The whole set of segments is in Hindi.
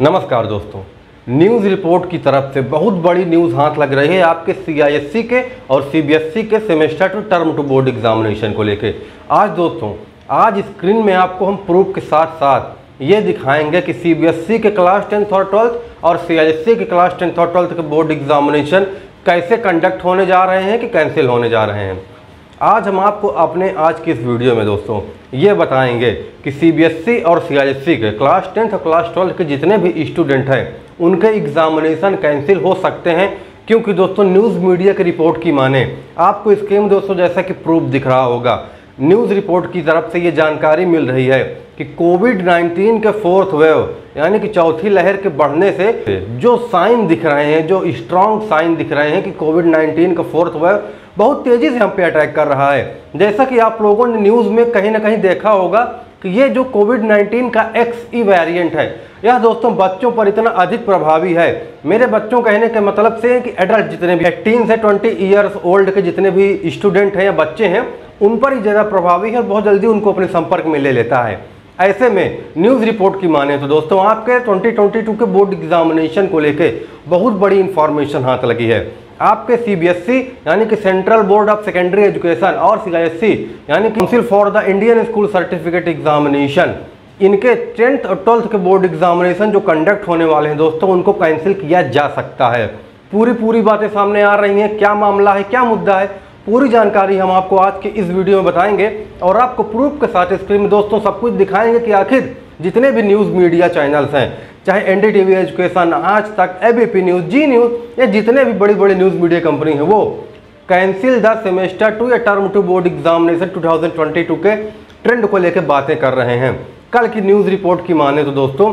नमस्कार दोस्तों। न्यूज़ रिपोर्ट की तरफ़ से बहुत बड़ी न्यूज़ हाथ लग रही है आपके सीआईएससी के और सीबीएसई के semester two term two board examination को लेके। आज दोस्तों, आज स्क्रीन में आपको हम प्रूफ के साथ साथ ये दिखाएँगे कि सीबीएसई के क्लास टेंथ और ट्वेल्थ और सीआईएससी के क्लास टेंथ और ट्वेल्थ के बोर्ड एग्जामिनेशन कैसे कंडक्ट होने जा रहे हैं कि कैंसिल होने जा रहे हैं। आज हम आपको अपने आज की इस वीडियो में दोस्तों, ये बताएँगे कि सीबीएसई और सीआईएससी के क्लास टेंथ और क्लास ट्वेल्थ के जितने भी स्टूडेंट हैं, उनके एग्जामिनेशन कैंसिल हो सकते हैं, क्योंकि दोस्तों न्यूज़ मीडिया की रिपोर्ट की माने, आपको स्कीम दोस्तों जैसा कि प्रूफ दिख रहा होगा। न्यूज़ रिपोर्ट की तरफ़ से ये जानकारी मिल रही है कि कोविड 19 के फोर्थ वेव, यानी कि चौथी लहर के बढ़ने से जो साइन दिख रहे हैं, जो स्ट्रॉन्ग साइन दिख रहे हैं कि कोविड 19 का फोर्थ वेव बहुत तेज़ी से हम पे अटैक कर रहा है। जैसा कि आप लोगों ने न्यूज़ में कहीं ना कहीं देखा होगा कि ये जो कोविड 19 का एक्स ई वेरियंट है, यह दोस्तों बच्चों पर इतना अधिक प्रभावी है। मेरे बच्चों कहने के मतलब से कि एडल्ट जितने भी एट्टीन से ट्वेंटी ईयर्स ओल्ड के जितने भी स्टूडेंट हैं या बच्चे हैं उन पर ही ज़्यादा प्रभावी है और बहुत जल्दी उनको अपने संपर्क में ले लेता है। ऐसे में न्यूज़ रिपोर्ट की माने तो दोस्तों, आपके 2022 के बोर्ड एग्जामिनेशन को लेके बहुत बड़ी इंफॉर्मेशन हाथ लगी है। आपके सीबीएसई यानी कि Central Board of Secondary Education और सीआईएससी यानी कि Council for the Indian School Certificate Examination इनके टेंथ और ट्वेल्थ के बोर्ड एग्जामिनेशन जो कंडक्ट होने वाले हैं दोस्तों, उनको कैंसिल किया जा सकता है। पूरी पूरी बातें सामने आ रही हैं। क्या मामला है? क्या मुद्दा है? पूरी जानकारी हम आपको आज के इस वीडियो में बताएँगे और आपको प्रूफ के साथ स्क्रीन में दोस्तों सब कुछ दिखाएँगे कि आखिर जितने भी न्यूज़ मीडिया चैनल्स हैं, चाहे एन एजुकेशन आज तक एबीपी न्यूज़ जी न्यूज़ या जितने भी बड़ी बड़ी न्यूज़ मीडिया कंपनी है, वो कैंसिल द सेमेस्टर टू या टर्म टू बोर्ड एग्जामिनेशन 2022 के ट्रेंड को लेकर बातें कर रहे हैं। कल की न्यूज़ रिपोर्ट की माने तो दोस्तों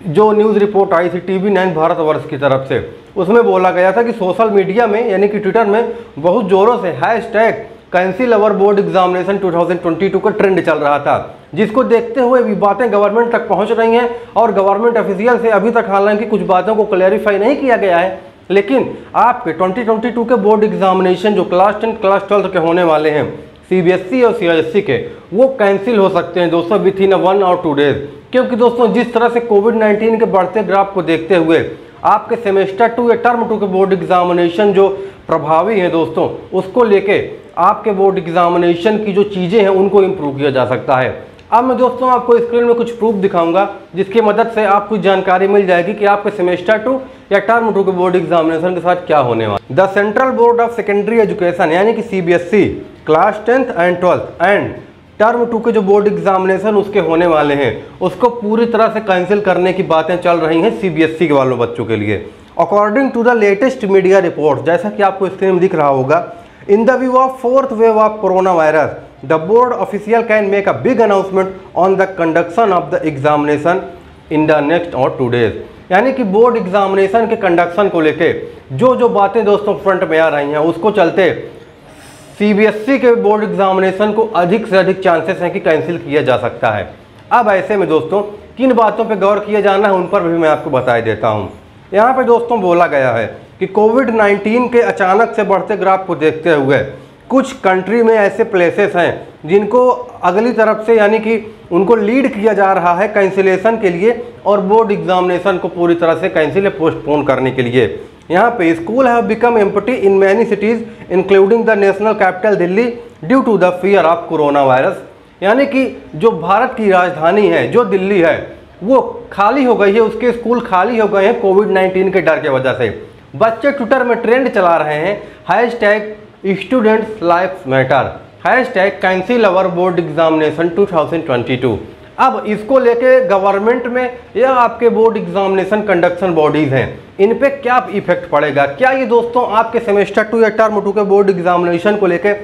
जो न्यूज़ रिपोर्ट आई थी टीवी नाइन भारतवर्ष की तरफ़ से, उसमें बोला गया था कि सोशल मीडिया में, यानी कि ट्विटर में, बहुत ज़ोरों से hashtag cancel our board examination 2022 का ट्रेंड चल रहा था, जिसको देखते हुए भी बातें गवर्नमेंट तक पहुँच रही हैं और गवर्नमेंट ऑफिशियल से अभी तक हालाँकि कुछ बातों को क्लैरिफाई नहीं किया गया है, लेकिन आपके 2022 के बोर्ड एग्जामिनेशन जो क्लास टेंथ क्लास ट्वेल्थ के होने वाले हैं सीबीएसई और सीआईएससी के वो कैंसिल हो सकते हैं दोस्तों विथ इन वन और टू डेज़ क्योंकि दोस्तों, जिस तरह से कोविड 19 के बढ़ते ग्राफ को देखते हुए आपके सेमेस्टर टू या टर्म टू के बोर्ड एग्जामिनेशन जो प्रभावी हैं दोस्तों, उसको लेके आपके बोर्ड एग्जामिनेशन की जो चीज़ें हैं, उनको इम्प्रूव किया जा सकता है। अब मैं दोस्तों आपको स्क्रीन में कुछ प्रूफ दिखाऊँगा, जिसकी मदद से आपको जानकारी मिल जाएगी कि आपके सेमेस्टर टू या टर्म टू के बोर्ड एग्जामिनेशन के साथ क्या होने वाला the Central Board of Secondary Education यानी कि CBSE class tenth and twelfth and term two के जो बोर्ड एग्जामिनेशन उसके होने वाले हैं। उसको पूरी तरह से कैंसिल करने की बातें चल रही हैं सीबीएसई के वालों बच्चों के लिए। According to the latest media report जैसा कि आपको स्क्रीन में दिख रहा होगा in the view of fourth wave of coronavirus the board official can make a big announcement on the conduction of the examination in the next or two days. यानी कि बोर्ड एग्जामिनेशन के कंडक्शन को लेके जो जो बातें दोस्तों फ्रंट में आ रही हैं, उसको चलते सीबीएसई के बोर्ड एग्जामिनेशन को अधिक से अधिक चांसेस हैं कि कैंसिल किया जा सकता है। अब ऐसे में दोस्तों, किन बातों पर गौर किया जाना है उन पर भी मैं आपको बता देता हूँ। यहाँ पर दोस्तों बोला गया है कि कोविड 19 के अचानक से बढ़ते ग्राफ को देखते हुए कुछ कंट्री में ऐसे प्लेसेस हैं जिनको अगली तरफ़ से यानी कि उनको लीड किया जा रहा है कैंसिलेशन के लिए और बोर्ड एग्जामिनेशन को पूरी तरह से कैंसिल या पोस्टपोन करने के लिए। यहाँ पे school have become empty in many cities including the national capital Delhi due to the fear of coronavirus यानी कि जो भारत की राजधानी है, जो दिल्ली है, वो खाली हो गई है, उसके स्कूल खाली हो गए हैं कोविड 19 के डर की वजह से। बच्चे ट्विटर में ट्रेंड चला रहे हैं hashtag students life matter hashtag cancel our board examination 2022 अब इसको लेके गवर्नमेंट में या आपके बोर्ड एग्जामिनेशन कंडक्शन बॉडीज़ हैं। इन पे क्या इफ़ेक्ट पड़ेगा? क्या ये दोस्तों आपके सेमेस्टर टू या टर्म टू के बोर्ड एग्जामिनेशन को लेके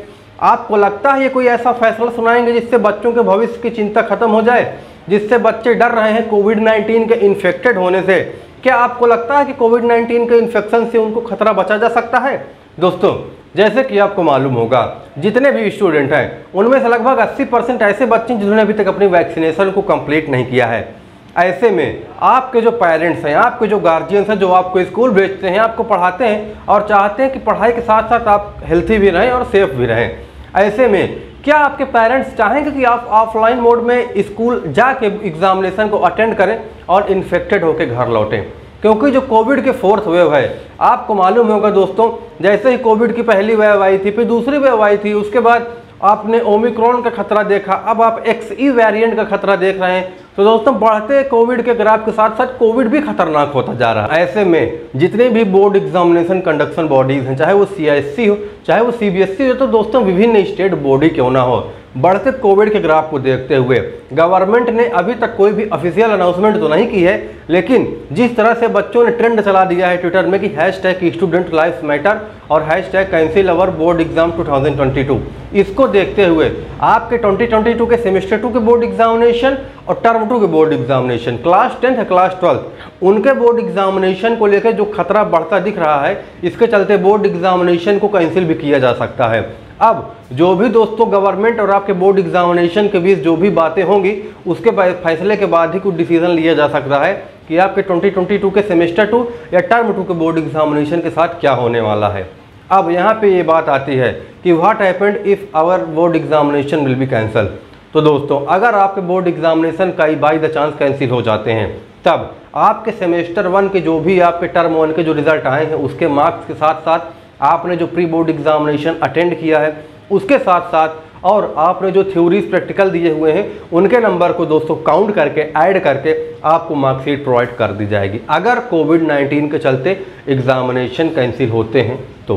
आपको लगता है ये कोई ऐसा फैसला सुनाएँगे जिससे बच्चों के भविष्य की चिंता खत्म हो जाए? जिससे बच्चे डर रहे हैं कोविड 19 के इन्फेक्टेड होने से? क्या आपको लगता है कि कोविड 19 के इन्फेक्शन से उनको खतरा बचा जा सकता है? दोस्तों जैसे कि आपको मालूम होगा, जितने भी स्टूडेंट हैं, उनमें से लगभग 80 परसेंट ऐसे बच्चे हैं जिन्होंने अभी तक अपनी वैक्सीनेशन को कंप्लीट नहीं किया है। ऐसे में आपके जो पेरेंट्स हैं, आपके जो गार्जियंस हैं, जो आपको स्कूल भेजते हैं, आपको पढ़ाते हैं और चाहते हैं कि पढ़ाई के साथ साथ आप हेल्थी भी रहें और सेफ़ भी रहें। ऐसे में क्या आपके पेरेंट्स चाहेंगे कि आप ऑफलाइन मोड में स्कूल जाके एग्जामिनेशन को अटेंड करें और इन्फेक्टेड होकर घर लौटें? क्योंकि जो कोविड के फोर्थ वेव है आपको मालूम होगा दोस्तों, जैसे ही कोविड की पहली वेव आई थी, फिर दूसरी वेव आई थी, उसके बाद आपने ओमिक्रॉन का खतरा देखा, अब आप एक्स ई वेरियंट का खतरा देख रहे हैं। तो दोस्तों, बढ़ते कोविड के ग्राफ के साथ साथ कोविड भी खतरनाक होता जा रहा है। ऐसे में, जितने भी बोर्ड एग्जामिनेशन कंडक्शन बॉडीज हैं, चाहे वो सी हो, चाहे वो सी हो तो दोस्तों, विभिन्न स्टेट बॉडी क्यों ना हो? बढ़ते कोविड के ग्राफ को देखते हुए। गवर्नमेंट ने अभी तक कोई भी ऑफिशियल अनाउंसमेंट तो नहीं की है, लेकिन जिस तरह से बच्चों ने ट्रेंड चला दिया है ट्विटर में कि hashtag student life matter और hashtag cancel our board exam 2022 इसको देखते हुए आपके 2022 के सेमेस्टर टू के बोर्ड एग्जामिनेशन और टर्म टू के बोर्ड एग्जामिनेशन क्लास टेंथ है क्लास ट्वेल्थ उनके बोर्ड एग्जामिनेशन को लेकर जो खतरा बढ़ता दिख रहा है, इसके चलते बोर्ड एग्जामिनेशन को कैंसिल भी किया जा सकता है। अब जो भी दोस्तों गवर्नमेंट और आपके बोर्ड एग्जामिनेशन के बीच जो भी बातें होंगी, उसके फैसले के बाद ही कुछ डिसीज़न लिया जा सकता है कि आपके 2022 के सेमेस्टर टू या टर्म टू के बोर्ड एग्जामिनेशन के साथ क्या होने वाला है। अब यहाँ पे ये बात आती है कि what happened if our board examination will be cancel तो दोस्तों, अगर आपके बोर्ड एग्जामिनेशन कई बाई द चांस कैंसिल हो जाते हैं, तब आपके सेमेस्टर वन के जो भी आपके टर्म वन के जो रिज़ल्ट आए हैं, उसके मार्क्स के साथ साथ आपने जो प्री बोर्ड एग्जामिनेशन अटेंड किया है, उसके साथ साथ और आपने जो थ्योरीज प्रैक्टिकल दिए हुए हैं, उनके नंबर को दोस्तों काउंट करके ऐड करके आपको मार्कशीट प्रोवाइड कर दी जाएगी। अगर कोविड 19 के चलते एग्जामिनेशन कैंसिल होते हैं तो।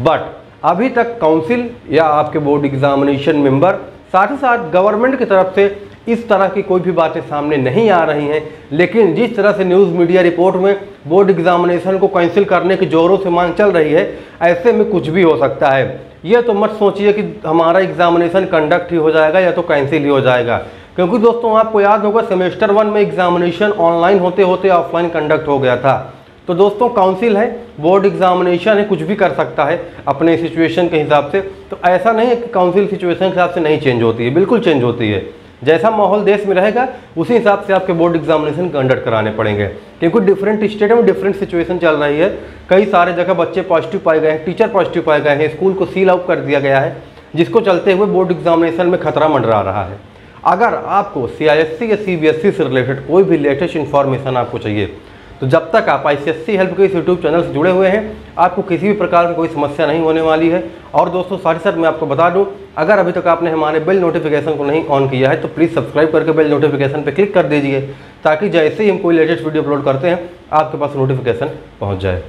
बट अभी तक काउंसिल या आपके बोर्ड एग्जामिनेशन मेंबर साथ ही साथ गवर्नमेंट की तरफ़ से इस तरह की कोई भी बातें सामने नहीं आ रही हैं। लेकिन जिस तरह से न्यूज़ मीडिया रिपोर्ट में बोर्ड एग्जामिनेशन को कैंसिल करने की ज़ोरों से मांग चल रही है, ऐसे में कुछ भी हो सकता है। ये तो मत सोचिए कि हमारा एग्जामिनेशन कंडक्ट ही हो जाएगा या तो कैंसिल ही हो जाएगा। क्योंकि दोस्तों, आपको याद होगा, सेमेस्टर वन में एग्जामिनेशन ऑनलाइन होते होते ऑफलाइन कंडक्ट हो गया था। तो दोस्तों, काउंसिल है, बोर्ड एग्जामिनेशन है, कुछ भी कर सकता है अपने सिचुएशन के हिसाब से। तो ऐसा नहीं है कि काउंसिल सिचुएशन के हिसाब से नहीं चेंज होती है, बिल्कुल चेंज होती है। जैसा माहौल देश में रहेगा, उसी हिसाब से आपके बोर्ड एग्जामिनेशन कंडक्ट कराने पड़ेंगे। क्योंकि डिफरेंट स्टेट में डिफरेंट सिचुएशन चल रही है। कई सारे जगह बच्चे पॉजिटिव पाए गए हैं टीचर पॉजिटिव पाए गए हैं स्कूल को सील आउट कर दिया गया है, जिसको चलते हुए बोर्ड एग्जामिनेशन में खतरा मंडरा रहा है। अगर आपको सी या सी से रिलेटेड कोई भी लेटेस्ट इन्फॉर्मेशन आपको चाहिए तो जब तक आप आई सी हेल्प के इस यूट्यूब चैनल से जुड़े हुए हैं, आपको किसी भी प्रकार की कोई समस्या नहीं होने वाली है। और दोस्तों, साथ ही साथ मैं आपको बता दूँ, अगर अभी तक आपने हमारे बिल नोटिफिकेशन को नहीं ऑन किया है तो प्लीज़ सब्सक्राइब करके बिल नोटिफिकेशन पर क्लिक कर दीजिए, ताकि जैसे ही हम कोई लेटेस्ट वीडियो अपलोड करते हैं, आपके पास नोटिफिकेशन पहुँच जाए।